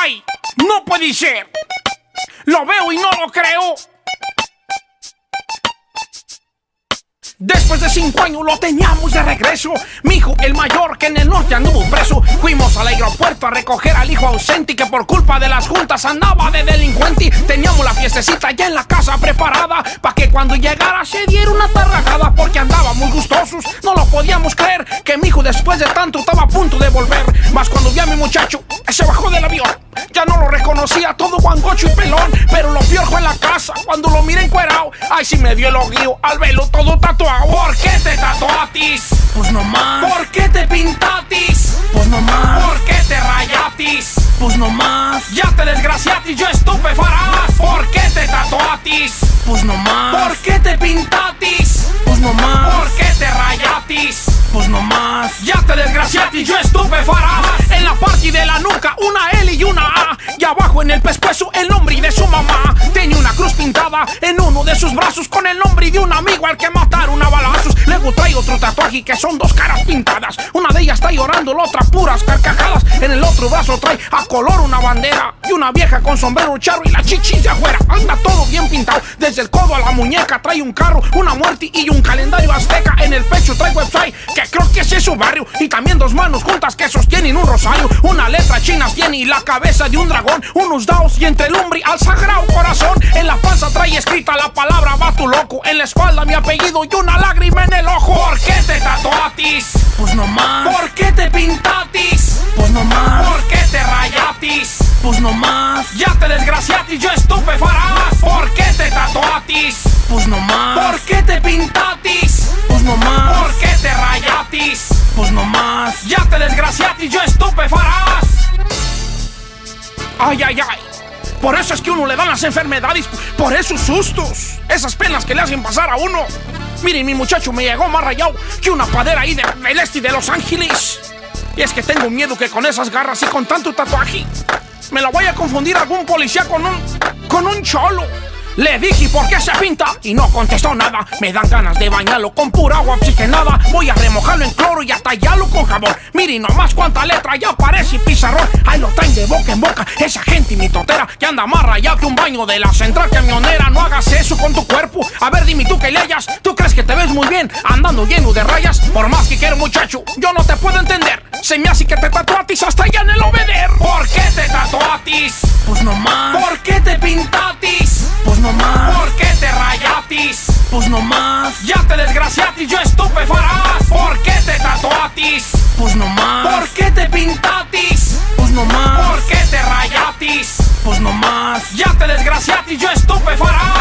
¡Ay! ¡No puede ser! Lo veo y no lo creo. Después de cinco años lo teníamos de regreso. Mi hijo, el mayor, que en el norte anduvo preso. Fuimos al aeropuerto a recoger al hijo ausente y que por culpa de las juntas andaba de delincuente. Teníamos la fiestecita ya en la casa preparada. Pa' que cuando llegara se diera una tarragada. Porque se bajó del avión. Ya no lo reconocía, todo guangocho y pelón. Pero lo peor fue en la casa, cuando lo miré encuerao. Ay, si me dio el oguío al velo todo tatuado. ¿Por qué te tatuatis? Pues no más, ¿Por qué te pintatis? pues no más, ¿Por qué te rayatis? pues no más, Ya te desgraciatis, yo estupefarás. ¿Por qué te tatuatis? pues no más, ¿Por qué te pintatis? pues no más, ¿Por qué te rayatis? pues no más, Ya te desgraciatis, yo estupefarás. En la parte de la nuca, una L y una A. Y abajo en el pescuezo, el nombre de su mamá. Tenía una cruz pintada en uno de sus brazos con el nombre de un amigo al que mataron a balazos. Luego trae otro tatuaje que son dos caras pintadas. Una de ellas está llorando, la otra puras carcajadas. En el otro brazo trae a color una bandera y una vieja con sombrero charro y la chichis de afuera. Anda todo bien pintado, desde el codo a la muñeca trae un carro, una muerte y un calendario azteca. En el pecho trae website que creo que ese es su barrio y también dos manos juntas que sostienen un rosario. Una letra china tiene y la cabeza de un dragón, unos daos y entre el al sagrado corazón. En la panza trae escrita la palabra va tu loco, en la espalda mi apellido y una lágrima en el ojo. ¿Por pues no más, Ya te desgraciatis, yo estupefarás. ¿Por qué te tatuatis? pues no más, ¿Por qué te pintatis? pues no más, ¿Por qué te rayatis? pues no más, Ya te desgraciatis, yo estupefarás. Ay, ay, ay. Por eso es que uno le dan las enfermedades, por esos sustos, esas penas que le hacen pasar a uno. Miren, mi muchacho me llegó más rayado que una padera ahí de, del este de Los Ángeles. Y es que tengo miedo que con esas garras y con tanto tatuaje me la vaya a confundir algún policía con un. con un cholo. Le dije por qué se pinta y no contestó nada. Me dan ganas de bañarlo con pura agua oxigenada. Voy a remojarlo en cloro y a tallarlo con jabón. Miren nomás cuánta letra ya parece pizarrón. Ahí lo traen de boca en boca. Esa gente mitotera que anda más rayado que un baño de la central camionera. No hagas eso con tu cuerpo. A ver, dime tú que le hayas. ¿Tú crees que te ves muy bien andando lleno de rayas? Por más que quiero, muchacho, yo no te puedo entender. Se me hace que te tatuatis hasta allá en el obeder. ¿Por qué te tatuatis? pues no más, ¿Por qué te pintatis? pues no más, ¿Por qué te rayatis? pues no más, Ya te desgraciatis, yo estupefarás. ¿Por qué te tatuatis? pues no más, ¿Por qué te pintatis? pues no más, ¿Por qué te rayatis? pues no más, Ya te desgraciatis, yo estupefarás.